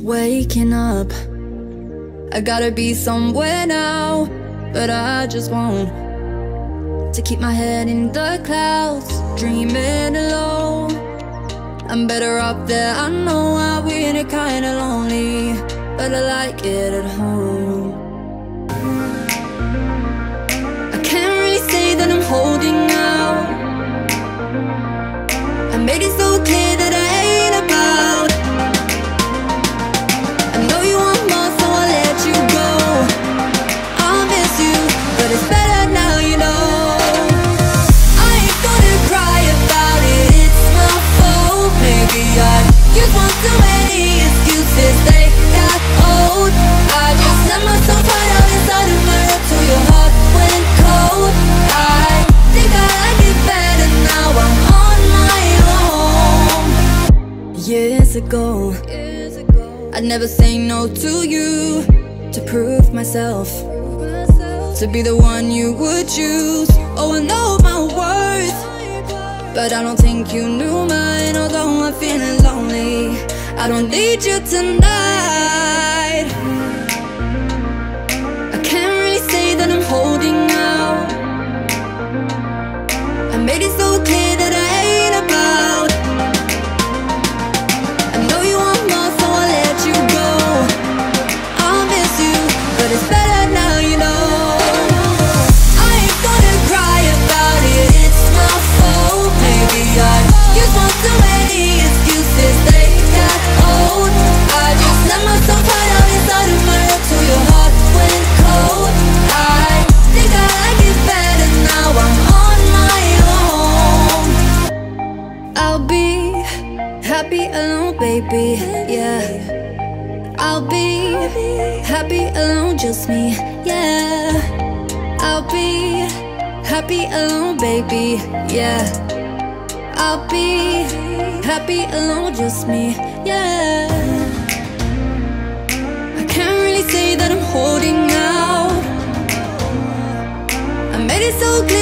Waking up, I gotta be somewhere now, but I just won't. To keep my head in the clouds, dreaming alone. I'm better off there, I know I'm really kinda lonely, but I like it at home. My own. Years ago, I'd never say no to you to prove myself. To be the one you would choose. Oh, I know my worth. But I don't think you knew mine. Although I'm feeling lonely, I don't need you tonight. happy alone, baby. Yeah. I'll be happy alone, just me. Yeah. I'll be happy alone, baby. Yeah. I'll be happy alone, just me. Yeah. I can't really say that I'm holding out. I made it so clear.